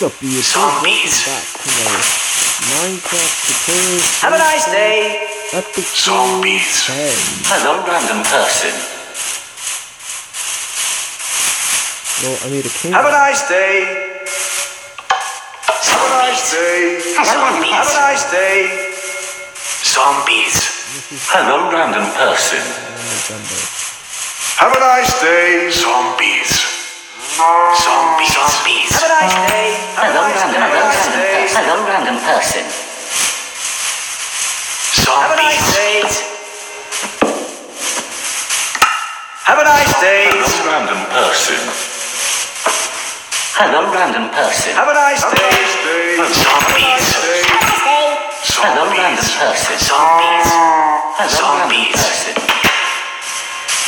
What's up, you? Zombies. Welcome back to my Minecraft tutorial. Have a nice day. Epic Zombies. Hey. Hello, random person. No, I need a king. Have a nice day. Have a nice day. Zombies. Have a nice day. Zombies. Hello, random person. Have a nice day. Zombies. Zombies. Zombies. Have a nice day. Have a Hello, nice random, have hello, nice random, day. hello, random person. Have a nice Zombies. day. Have a nice day. Hello, random person. Hello, random person. Have a nice day. Zombies. Hello, random person. Zombies. Hello, random person.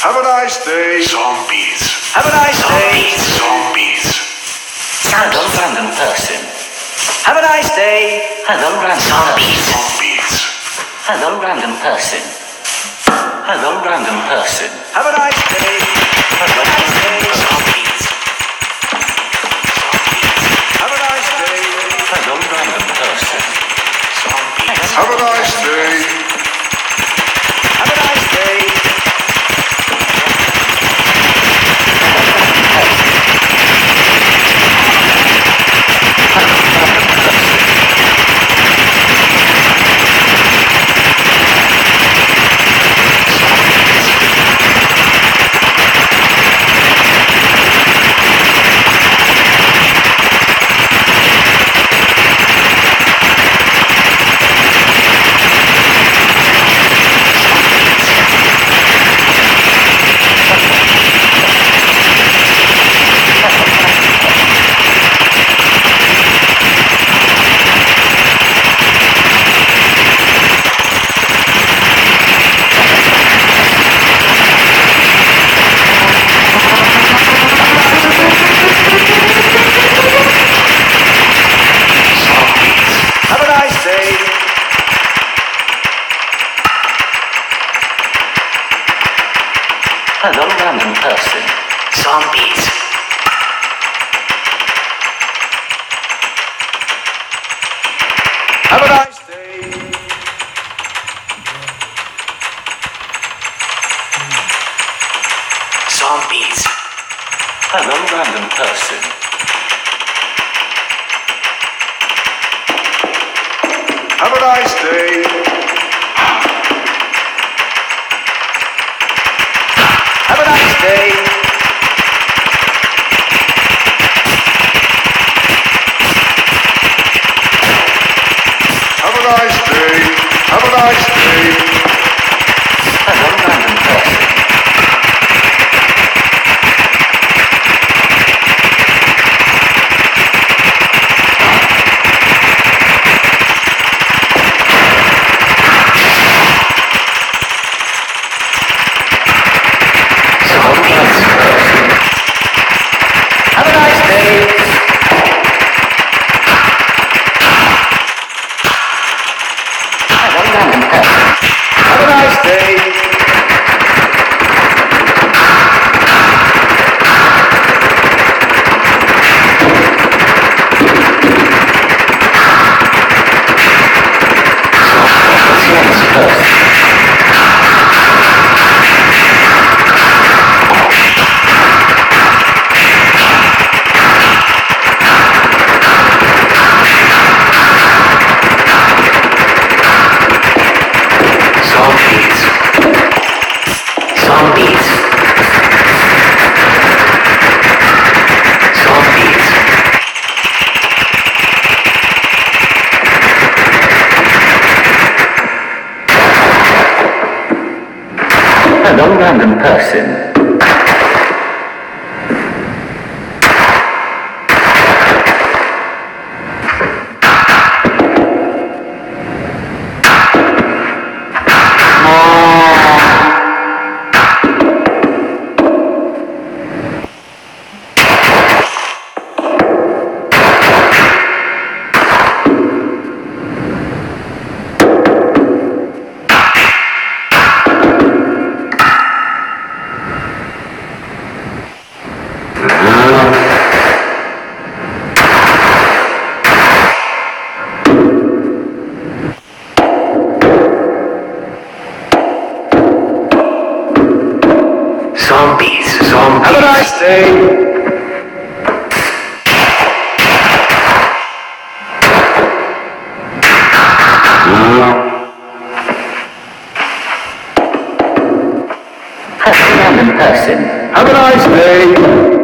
Have a nice day. Zombies. Have a nice day. Zombies. Hello, random person. Have a nice day. Hello, random Zombies. Zombies. Hello, random person. Hello, random person. Have a nice day. Hello, random Zombies. Have a nice day. Hello, random person. Zombies. Have a nice nice day. Have a nice day. Person. Have a nice day.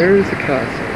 There's a castle.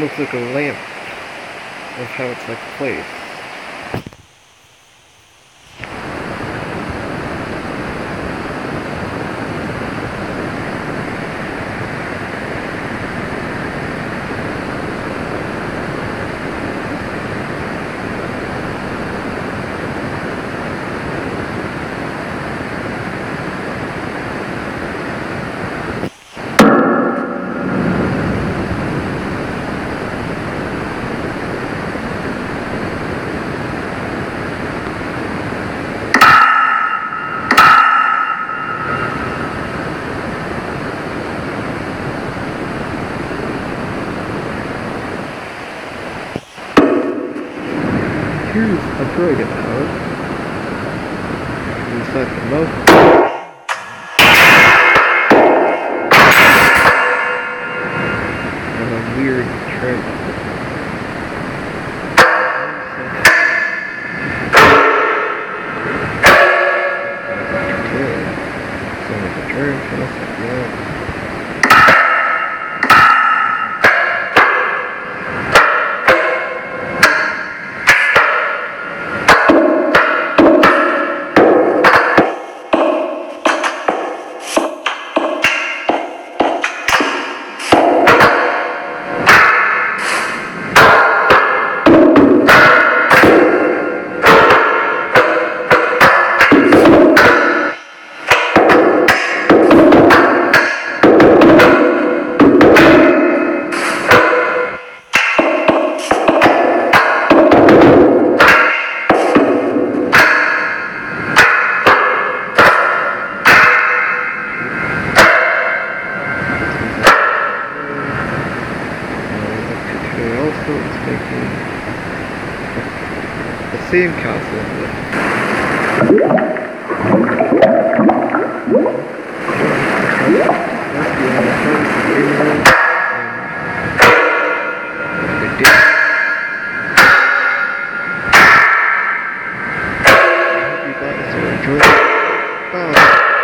Looks like a lamp of how it's like placed. A dragon house. Inside the mouth. And a weird trim.